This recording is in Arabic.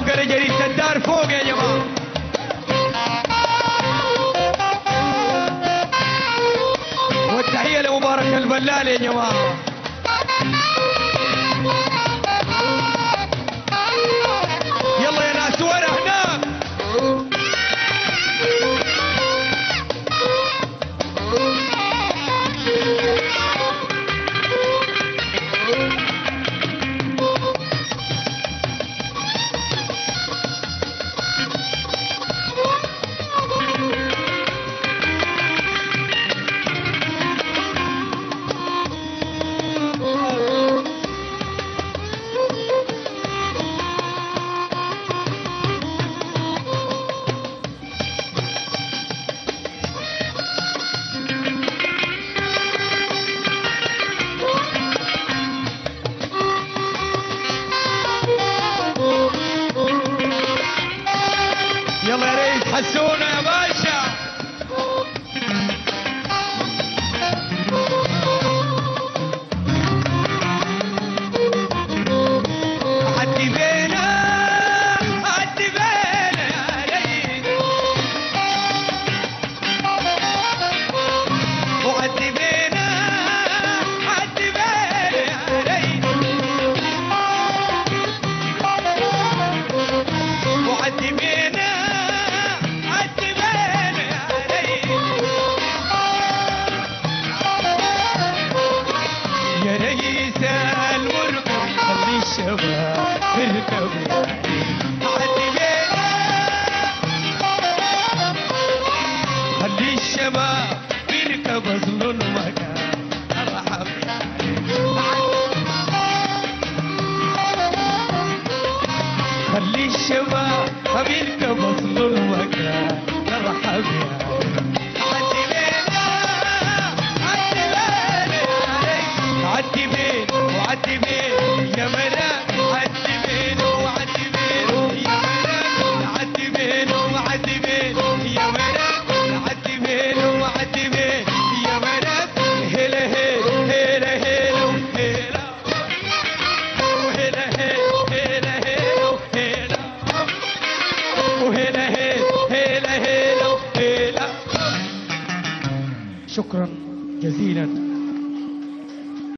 وقرا جريد سدار فوق يا جماعة. والتحية لمبارك البلال يا جماعة. Nazione الكوكب الكوكب الشباب يركب ظلمك ارحم خلي الشباب يركب وهيلا هيلا هيلا هيلا هيلا شكرا جزيلا.